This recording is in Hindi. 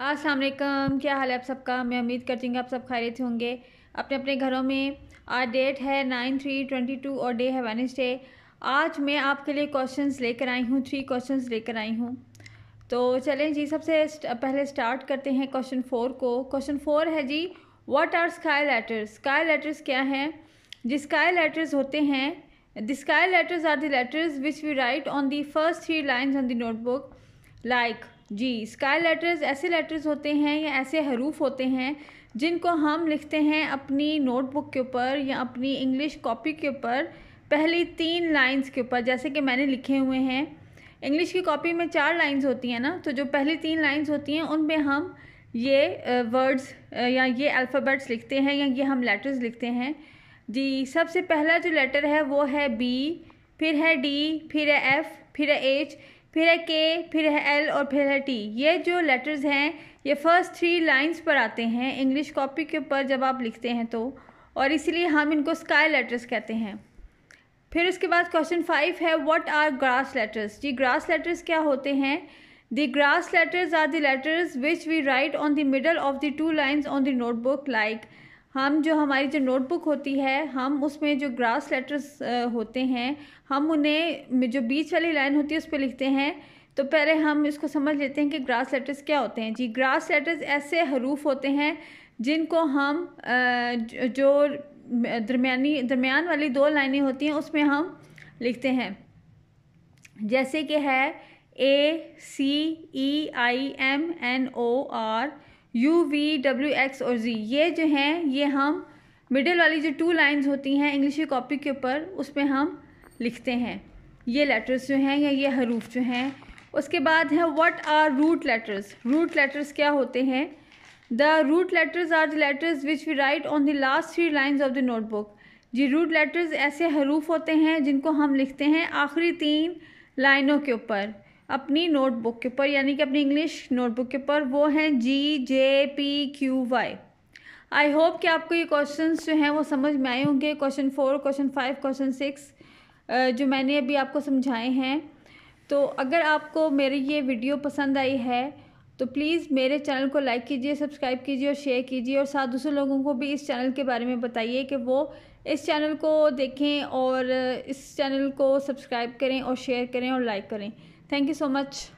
अस्सलाम वालेकुम क्या हाल है आप सबका? मैं उम्मीद करती हूँ कि आप सब खैरियत होंगे। अपने अपने घरों में आज डेट है नाइन थ्री ट्वेंटी टू और डे है वेनसडे। आज मैं आपके लिए क्वेश्चंस लेकर आई हूँ, थ्री क्वेश्चंस लेकर आई हूँ। तो चलें जी, सबसे पहले स्टार्ट करते हैं क्वेश्चन फोर को। क्वेश्चन फोर है जी what are sky letters sky letters क्या हैं? जी स्काई लेटर्स होते हैं। The sky letters are the letters which we write on the first three lines on the notebook like ji sky letters ऐसे लेटर्स होते हैं या ऐसे हरूफ होते हैं जिनको हम लिखते हैं अपनी नोटबुक के ऊपर या अपनी इंग्लिश कॉपी के ऊपर, पहली तीन लाइंस के ऊपर, जैसे कि मैंने लिखे हुए हैं। इंग्लिश की कॉपी में चार लाइंस होती हैं ना तो जो पहली तीन लाइंस होती हैं, उनमें हम ये वर्ड्स या ये अल्फ़ाबेट्स लिखते हैं या ये हम लेटर्स लिखते हैं। जी, सबसे पहला जो लेटर है वो है बी फिर है डी फिर है एफ़ फिर है एच फिर है के फिर है एल और फिर है टी ये जो लेटर्स हैं, ये फ़र्स्ट थ्री लाइंस पर आते हैं इंग्लिश कॉपी के ऊपर जब आप लिखते हैं तो। और इसीलिए हम इनको स्काई लेटर्स कहते हैं। फिर उसके बाद क्वेश्चन फाइव है व्हाट आर ग्रास लेटर्स जी ग्रास लेटर्स क्या होते हैं? The grass letters are the letters which we write on the middle of the two lines on the notebook like हम जो हमारी जो नोटबुक होती है, हम उसमें जो ग्रास लेटर्स होते हैं, हम उन्हें जो बीच वाली लाइन होती है, उस पर लिखते हैं। तो पहले हम इसको समझ लेते हैं कि ग्रास लेटर्स क्या होते हैं। जी ग्रास लेटर्स ऐसे हरूफ होते हैं, जिनको हम जो दरमियानी, दरमियान वाली दो लाइनें होती हैं, उसमें हम लिखते हैं। जैसे कि है A, C, E, I, M, N, O, R U V W X और जी ये जो हैं, ये हम मिडिल वाली जो टू लाइंस होती हैं इंग्लिश की कॉपी के ऊपर, उसमें हम लिखते हैं। ये लेटर्स जो हैं या ये हरूफ जो हैं, उसके बाद है what are root letters root letters क्या होते हैं? The root letters are the letters which we write on the last three lines of the notebook ji root letters ऐसे हरूफ होते हैं जिनको हम लिखते हैं आखिरी तीन लाइनों के ऊपर। अपनी नोटबुक के ऊपर, यानी कि अपनी इंग्लिश नोटबुक के ऊपर, वो हैं G J P Q Y I hope कि आपको ये क्वेश्चन जो हैं वो समझ में आए होंगे। Question four question five question six जो मैंने अभी आपको समझाए हैं। तो अगर आपको मेरी ये वीडियो पसंद आई है तो प्लीज़ मेरे चैनल को लाइक कीजिए सब्सक्राइब कीजिए और शेयर कीजिए और साथ दूसरे लोगों को भी इस चैनल के बारे में बताइए कि वो इस चैनल को देखें और इस चैनल को सब्सक्राइब करें और शेयर करें और लाइक करें। Thank you so much